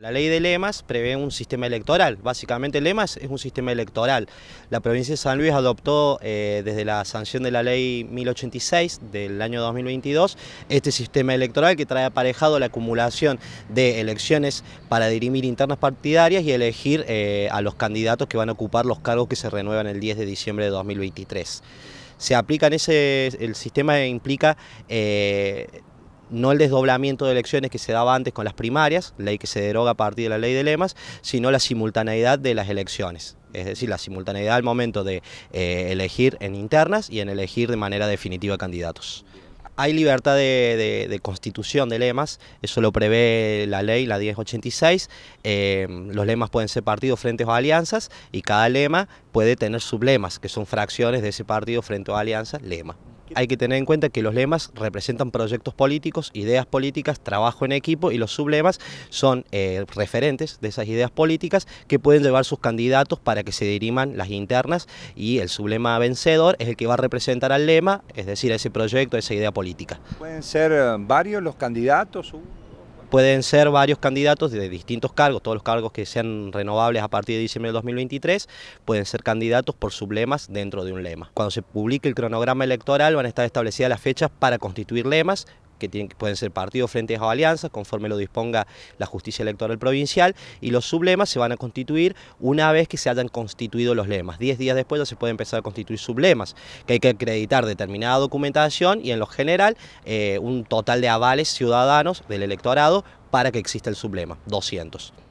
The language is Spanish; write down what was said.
La ley de lemas prevé un sistema electoral, básicamente lemas es un sistema electoral. La provincia de San Luis adoptó eh, desde la sanción de la ley 1086 del año 2022 este sistema electoral que trae aparejado la acumulación de elecciones para dirimir internas partidarias y elegir eh, a los candidatos que van a ocupar los cargos que se renuevan el 10 de diciembre de 2023. Se aplica en ese, el sistema implica eh, no el desdoblamiento de elecciones que se daba antes con las primarias, ley que se deroga a partir de la ley de lemas, sino la simultaneidad de las elecciones. Es decir, la simultaneidad al momento de eh, elegir en internas y en elegir de manera definitiva candidatos. Hay libertad de, constitución de lemas, eso lo prevé la ley, la 1086. Eh, los lemas pueden ser partidos, frentes o alianzas y cada lema puede tener sublemas, que son fracciones de ese partido, frente o alianza, lema. Hay que tener en cuenta que los lemas representan proyectos políticos, ideas políticas, trabajo en equipo y los sublemas son eh, referentes de esas ideas políticas que pueden llevar sus candidatos para que se diriman las internas y el sublema vencedor es el que va a representar al lema, es decir, a ese proyecto, a esa idea política. ¿Pueden ser eh, varios los candidatos? Pueden ser varios candidatos de distintos cargos, todos los cargos que sean renovables a partir de diciembre del 2023, pueden ser candidatos por sublemas dentro de un lema. Cuando se publique el cronograma electoral van a estar establecidas las fechas para constituir lemas, que, pueden ser partidos, frentes o alianzas, conforme lo disponga la justicia electoral provincial, y los sublemas se van a constituir una vez que se hayan constituido los lemas. Diez días después ya se puede empezar a constituir sublemas, que hay que acreditar determinada documentación y en lo general eh, un total de avales ciudadanos del electorado para que exista el sublema, 200.